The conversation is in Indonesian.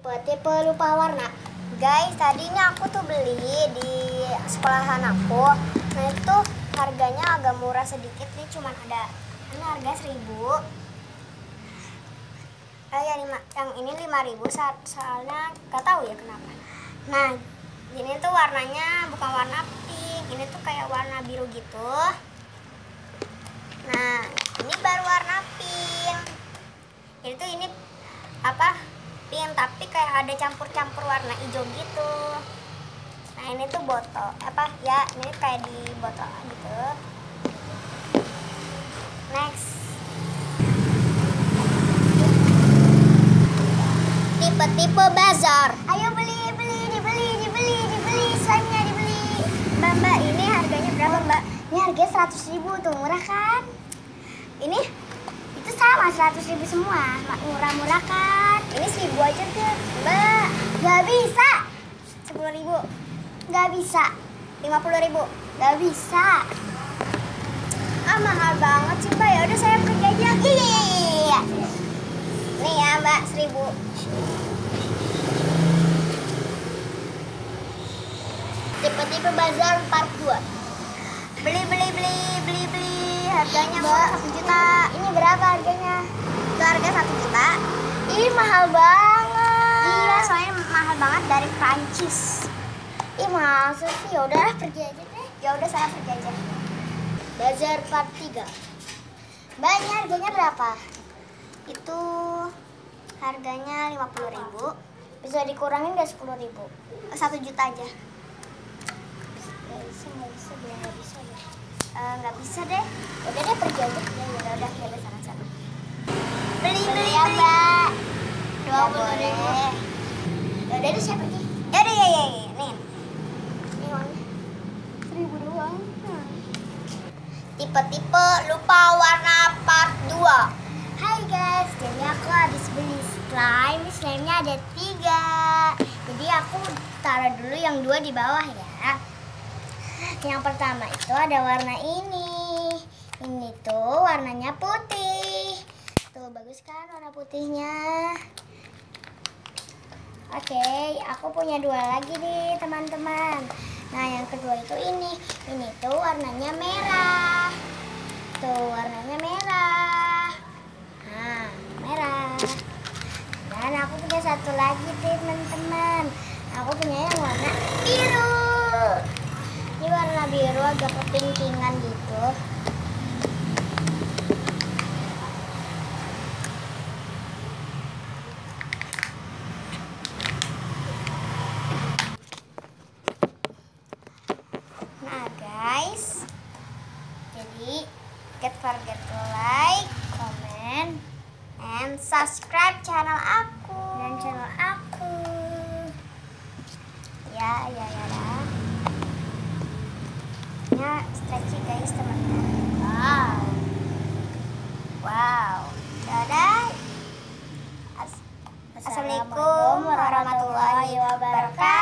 tipe lupa warna. Guys tadinya aku tuh beli di sekolahan aku. Nah itu harganya agak murah sedikit nih cuman ada ini harga seribu. Eh, ya, lima, yang ini lima ribu soalnya gak tahu ya kenapa. Nah ini tuh warnanya bukan warna pink ini tuh kayak warna biru gitu. Nah ini baru warna pink. Ini tuh ini apa pink tapi kayak ada campur-campur warna hijau gitu. Nah ini tuh botol apa ya ini kayak di botol gitu. Next. Tipe-tipe bazar. Ayo beli beli dibeli dibeli dibeli slime dibeli. Mbak mbak ini harganya berapa mbak? Ini harganya seratus ribu tuh murah kan? Ini itu sama seratus ribu semua murah-murah kan ini seribu aja tuh mbak nggak bisa. Sepuluh ribu. Nggak bisa. Lima puluh ribu. Nggak bisa. Ah mahal banget sih mbak. Ya udah saya pergi aja. Iya. Nih ya mbak seribu. Tipe-tipe bazar part 2 beli beli beli beli beli. Harganya mbak satu juta. ini berapa harganya? Itu harga satu juta mahal banget. Iya soalnya mahal banget dari Prancis. Ih masa sih? Ya udah pergi aja deh. Ya udah saya pergi aja. Bazar part 3 mbak ini harganya berapa? Itu harganya 50.000 bisa dikurangin gak 10.000 satu juta aja. Nggak bisa nggak bisa nggak bisa ya. Nggak bisa deh. Udah deh pergi aja. Ya udah udah ya udah sana sana beli beli ya mbak udah deh saya pergi ya ya ya. Seribu doang tipe-tipe lupa warna part 2 Hai guys, jadi aku habis beli slime. Slime-nya ada tiga. Jadi aku taruh dulu yang dua di bawah ya. Yang pertama itu ada warna ini. Ini tuh warnanya putih. Tuh bagus kan warna putihnya Oke, aku punya dua lagi nih teman-teman. Nah yang kedua itu ini. Ini tuh warnanya merah. Tuh warnanya merah. Nah merah. Dan aku punya satu lagi teman-teman. Aku punya yang warna biru. Ini warna biru agak kepinkingan gitu Nah guys, jadi get forget to like, comment, and subscribe channel aku dan channel aku. Ya ya ya dah. Ya stretchy guys teman-teman. Wow, wow. Dadah. As- Assalamualaikum warahmatullahi wabarakatuh.